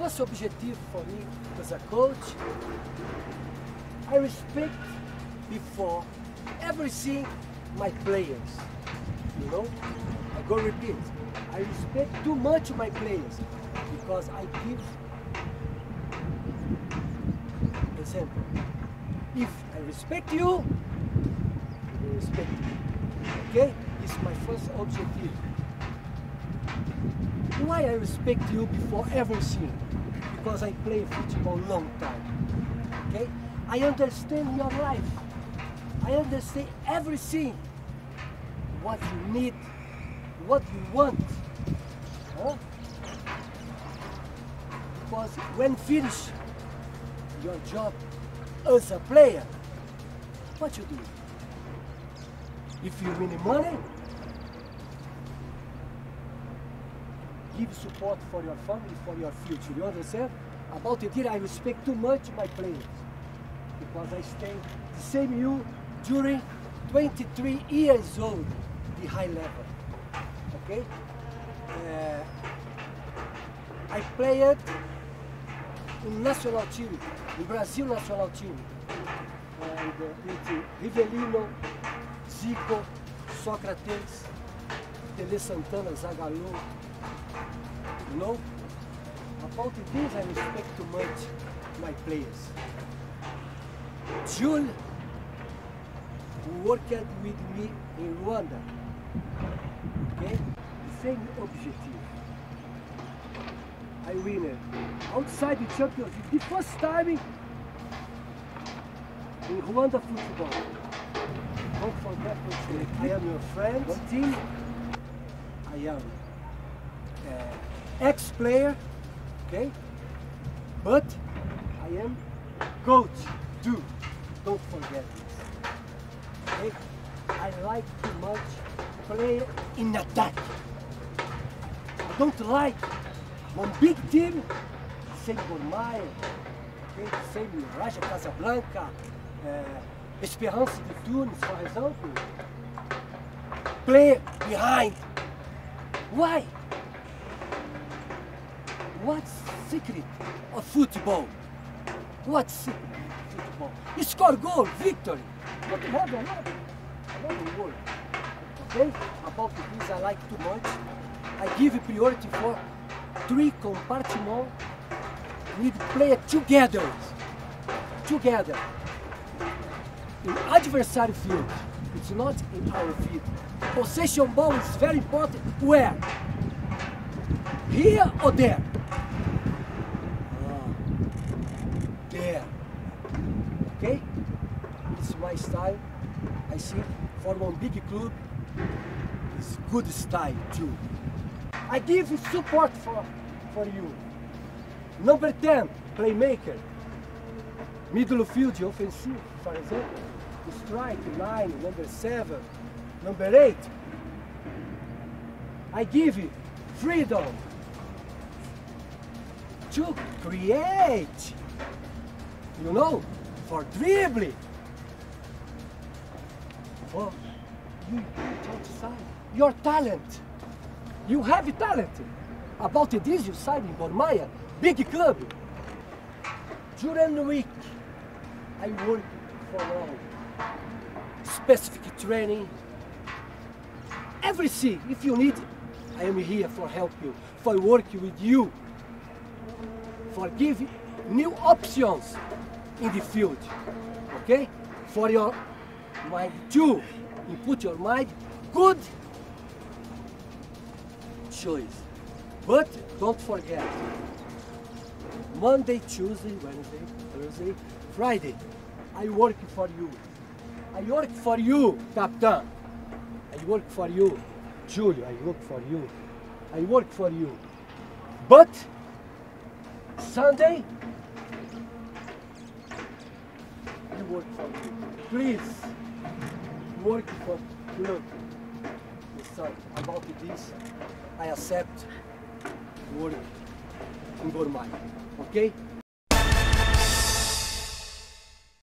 first objective for me as a coach, I respect before everything my players. You know, I go repeat. I respect too much my players because I give example. If I respect you, I respect you. Okay? It's my first objective. Why I respect you before everything? Because I play football a long time. Okay? I understand your life. I understand everything. What you need, what you want. Huh? Because when finish your job as a player, what you do? If you win money, give support for your family, for your future. You understand? About it here, I respect too much my players because I stay the same you during 23 years old, the high level. Okay? Uh, I played in national team, in Brazil national team, and uh, with Rivelino, Zico, Sócrates, Tele Santana, Zagallo, you know? About this, I respect too much my players. Who worked with me in Rwanda, okay? The same objective. I win it. Outside the Champions League, the first time in Rwanda football. Don't forget I am your friend, team. I am uh, ex-player, okay? But I am coach too. Don't forget this. Okay? I like too much play in attack. I don't like one big team, same Gor Mahia, okay? same Raja Casablanca, uh, Esperance de Tunis, for example, play behind. Why? What's secret of football? What's secret of football? You score goal, victory. Okay? About the this I like too much. I give priority for three compartments need play together. Together. In adversary field. It's not in our field. Possession ball is very important. Where? Here or there? My style. I see for one big club, it's good style too. I give support for, for you. Number 10, playmaker. Middle field, offensive, for example. Strike, 9, number 7, number 8. I give you freedom to create, you know, for dribbling. For you. Your talent. You have talent. About this, you signed in Gor Mahia, big club. During the week, I work for all. Specific training. Everything. If you need, I am here for help you, for work with you, for give new options in the field. Okay? For your mind too. You put your mind good choice. But don't forget, Monday, Tuesday, Wednesday, Thursday, Friday, I work for you. I work for you, Captain. I work for you, Julio. I work for you. I work for you. But Sunday, I work for you. Please, work for club. So about this, I accept work in Gourmet. Okay?